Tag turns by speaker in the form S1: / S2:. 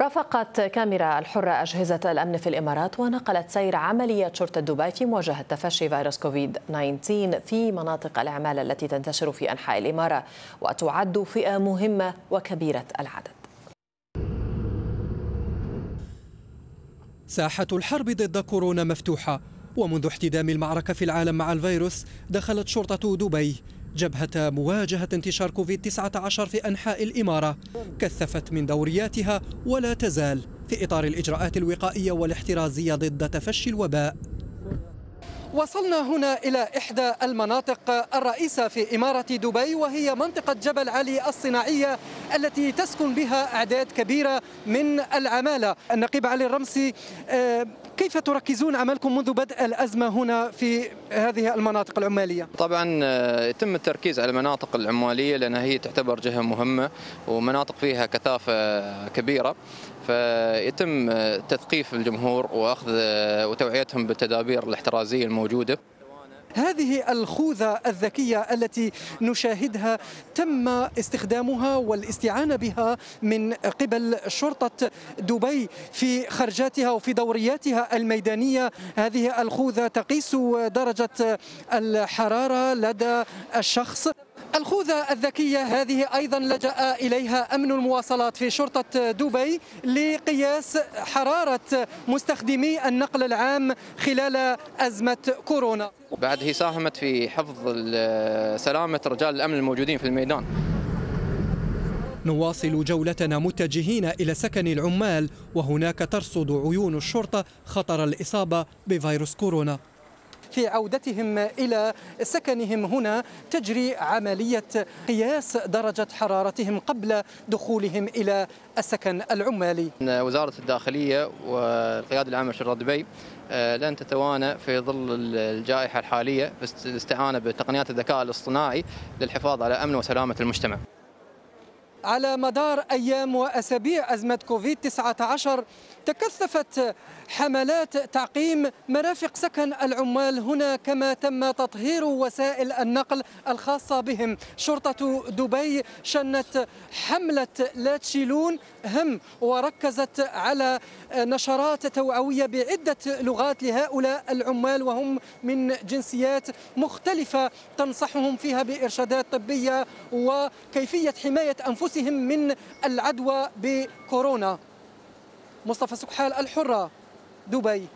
S1: رافقت كاميرا الحرة أجهزة الأمن في الإمارات ونقلت سير عملية شرطة دبي في مواجهة تفشي فيروس كوفيد 19 في مناطق الإعمال التي تنتشر في أنحاء الإمارة وتعد فئة مهمة وكبيرة العدد.
S2: ساحة الحرب ضد كورونا مفتوحة ومنذ احتدام المعركة في العالم مع الفيروس دخلت شرطة دبي جبهة مواجهة انتشار كوفيد 19 في أنحاء الإمارة كثفت من دورياتها ولا تزال في إطار الإجراءات الوقائية والاحترازية ضد تفشي الوباء. وصلنا هنا إلى إحدى المناطق الرئيسة في إمارة دبي وهي منطقة جبل علي الصناعية التي تسكن بها أعداد كبيرة من العمالة. النقيب علي الرمسي آه، كيف تركزون عملكم منذ بدء الأزمة هنا في هذه المناطق العمالية؟
S3: طبعا آه، يتم التركيز على المناطق العمالية لأنها هي تعتبر جهة مهمة ومناطق فيها كثافة كبيرة. فيتم تثقيف الجمهور وأخذ وتوعيتهم بالتدابير الاحترازية الموجودة.
S2: هذه الخوذة الذكية التي نشاهدها تم استخدامها والاستعانة بها من قبل شرطة دبي في خرجاتها وفي دورياتها الميدانية. هذه الخوذة تقيس درجة الحرارة لدى الشخص. الخوذة الذكية هذه أيضا لجأ إليها أمن المواصلات في شرطة دبي لقياس حرارة مستخدمي النقل العام خلال أزمة كورونا.
S3: بعد هي ساهمت في حفظ سلامة رجال الأمن الموجودين في الميدان.
S2: نواصل جولتنا متجهين إلى سكن العمال وهناك ترصد عيون الشرطة خطر الإصابة بفيروس كورونا. في عودتهم إلى سكنهم هنا تجري عملية قياس درجة حرارتهم قبل دخولهم إلى السكن العمالي.
S3: وزارة الداخلية والقيادة العامة لشرطة دبي آه، لن تتوانى في ظل الجائحة الحالية في الاستعانة بتقنيات الذكاء الاصطناعي للحفاظ على أمن وسلامة المجتمع.
S2: على مدار أيام وأسابيع أزمة كوفيد 19 تكثفت حملات تعقيم مرافق سكن العمال هنا كما تم تطهير وسائل النقل الخاصة بهم. شرطة دبي شنت حملة لا تشيلون هم وركزت على نشرات توعوية بعدة لغات لهؤلاء العمال وهم من جنسيات مختلفة تنصحهم فيها بإرشادات طبية وكيفية حماية أنفسهم من العدوى بكورونا. مصطفى سكحال الحرة دبي.